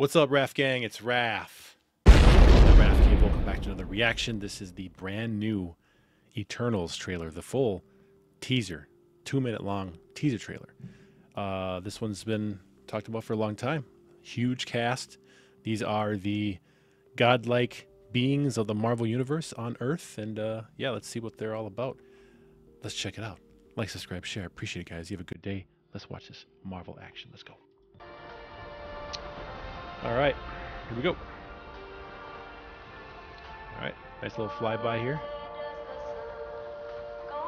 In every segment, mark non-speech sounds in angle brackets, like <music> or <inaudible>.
What's up, Raf Gang? It's Raf. Raf Cave. Welcome back to another reaction. This is the brand new Eternals trailer, the full teaser, two minute long teaser trailer. Uh, this one's been talked about for a long time. Huge cast. These are the godlike beings of the Marvel Universe on Earth. And uh, yeah, let's see what they're all about. Let's check it out. Like, subscribe, share. Appreciate it, guys. You have a good day. Let's watch this Marvel action. Let's go. All right, here we go. All right, nice little flyby here.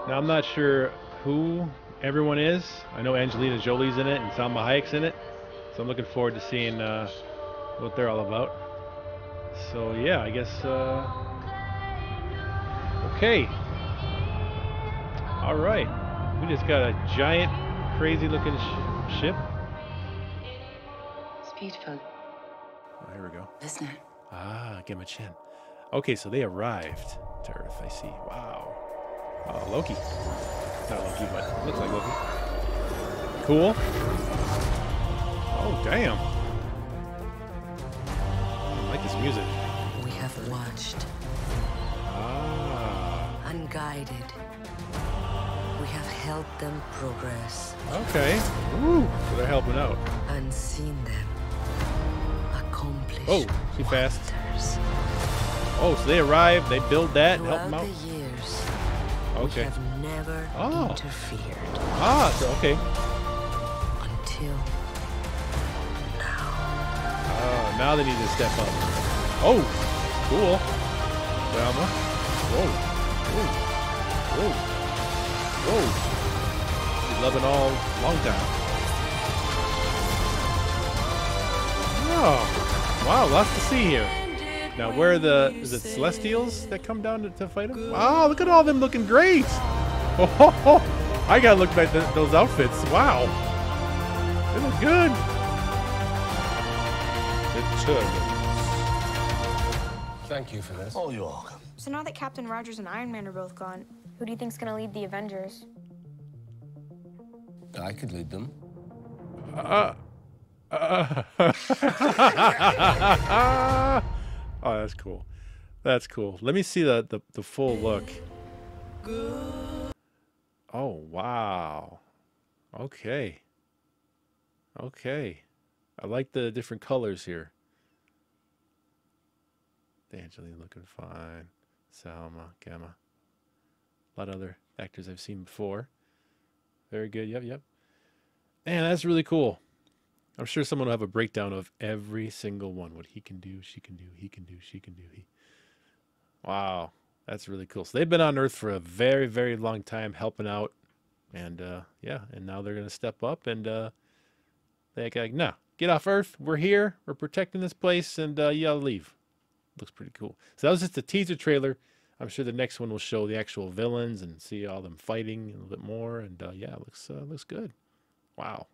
Now I'm not sure who everyone is. I know Angelina Jolie's in it and Salma Hayek's in it, so I'm looking forward to seeing uh, what they're all about. So yeah, I guess. Uh, okay. All right, we just got a giant, crazy-looking sh ship. Beautiful, Oh, here we go. isn't? Ah, give him a chin. Okay, so they arrived to Earth. I see. Wow. Oh, Loki. Not Loki, but looks like Loki. Cool. Oh, damn. I like this music. We have watched, Ah. unguided. We have helped them progress, Okay. Woo. So they're helping out. unseen them. Oh, she fast. Oh, so they arrived. They build that help them out. the years, Okay. we have never Oh. interfered Ah, so okay. until now. Oh, now they need to step up. Oh, cool. Velma. Whoa. Whoa. Whoa. Whoa. She's loving all long time. Oh, wow, lots to see here. Now, where are the is it Celestials that come down to, to fight him? Wow, look at all them looking great. <laughs> Oh, ho, ho. I gotta look at th- those outfits. Wow, they look good. Thank you for this. Oh, you're welcome. So now that Captain Rogers and Iron Man are both gone, who do you think's gonna lead the Avengers? I could lead them. Uh, uh, <laughs> oh, that's cool. That's cool. Let me see the, the, the full look. Oh, wow. Okay. Okay. I like the different colors here. Angelina looking fine. Salma, Gemma. A lot of other actors I've seen before. Very good. Yep, yep. Man, that's really cool. I'm sure someone will have a breakdown of every single one. What he can do, she can do, he can do, she can do. He. Wow, that's really cool. So they've been on Earth for a very, very long time, helping out, and uh, yeah, and now they're gonna step up and uh, they're like, no, get off Earth. We're here. We're protecting this place, and uh, you gotta leave. Looks pretty cool. So that was just a teaser trailer. I'm sure the next one will show the actual villains and see all them fighting a little bit more. And uh, yeah, looks uh, looks good. Wow.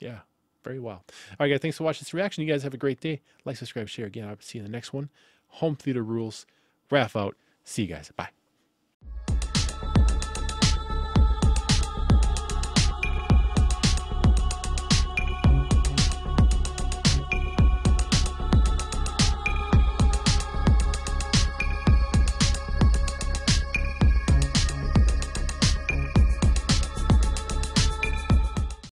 Yeah, very well. All right, guys, thanks for watching this reaction. You guys have a great day. Like, subscribe, share. Again, I'll see you in the next one. Home theater rules. Raf out. See you guys. Bye.